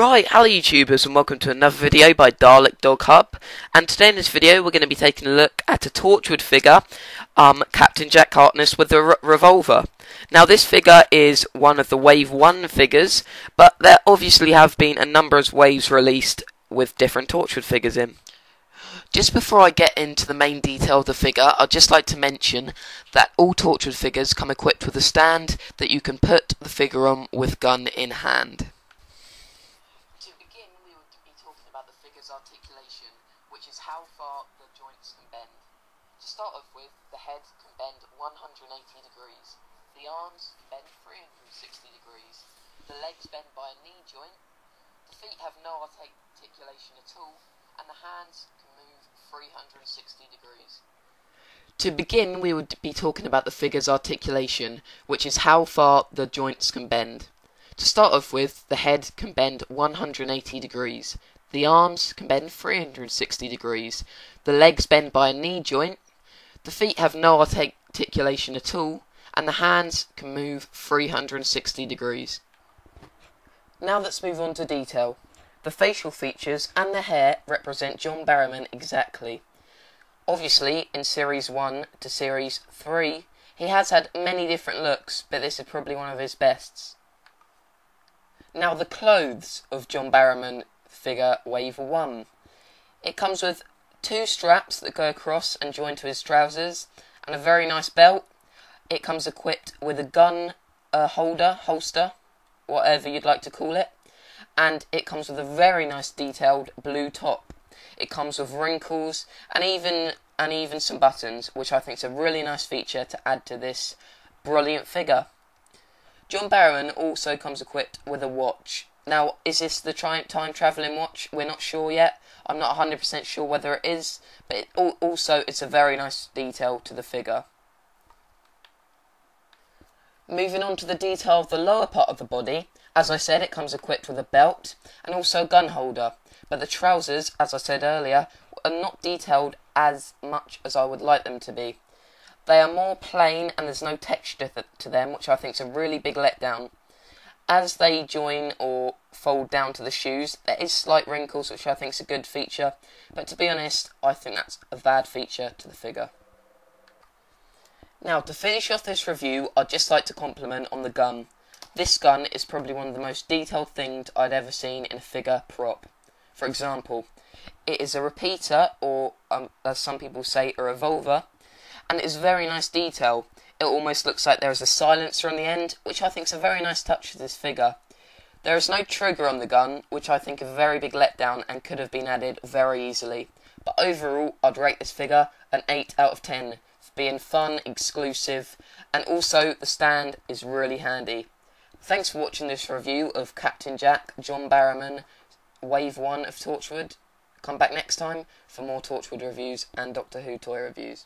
Right, hello YouTubers and welcome to another video by Dalek Dog Hub and today in this video we're going to be taking a look at a Torchwood figure, um, Captain Jack Harkness with a revolver. Now this figure is one of the Wave 1 figures, but there obviously have been a number of waves released with different Torchwood figures in. Just before I get into the main detail of the figure, I'd just like to mention that all Torchwood figures come equipped with a stand that you can put the figure on with gun in hand. To begin, we would be talking about the figure's articulation, which is how far the joints can bend. To start off with, the head can bend 180 degrees, the arms bend 360 degrees, the legs bend by a knee joint, the feet have no articulation at all, and the hands can move 360 degrees. To begin, we would be talking about the figure's articulation, which is how far the joints can bend. To start off with, the head can bend 180 degrees, the arms can bend 360 degrees, the legs bend by a knee joint, the feet have no articulation at all, and the hands can move 360 degrees. Now let's move on to detail. The facial features and the hair represent John Barrowman exactly. Obviously, in Series 1 to Series 3, he has had many different looks, but this is probably one of his bests. Now, the clothes of John Barrowman figure Wave 1. It comes with two straps that go across and join to his trousers, and a very nice belt. It comes equipped with a gun a holder, holster, whatever you'd like to call it and it comes with a very nice detailed blue top. It comes with wrinkles and even and even some buttons, which I think is a really nice feature to add to this brilliant figure. John Barrowman also comes equipped with a watch. Now, is this the time travelling watch? We're not sure yet. I'm not 100% sure whether it is, but it, also it's a very nice detail to the figure. Moving on to the detail of the lower part of the body, as I said, it comes equipped with a belt and also a gun holder, but the trousers, as I said earlier, are not detailed as much as I would like them to be. They are more plain and there's no texture th to them, which I think is a really big letdown. As they join or fold down to the shoes, there is slight wrinkles, which I think is a good feature, but to be honest, I think that's a bad feature to the figure. Now, to finish off this review, I'd just like to compliment on the gun. This gun is probably one of the most detailed things I'd ever seen in a figure prop. For example, it is a repeater, or um, as some people say, a revolver, and it is very nice detail. It almost looks like there is a silencer on the end, which I think is a very nice touch to this figure. There is no trigger on the gun, which I think is a very big letdown and could have been added very easily. But overall, I'd rate this figure an 8 out of 10 for being fun, exclusive, and also the stand is really handy. Thanks for watching this review of Captain Jack, John Barrowman, Wave 1 of Torchwood. Come back next time for more Torchwood reviews and Doctor Who toy reviews.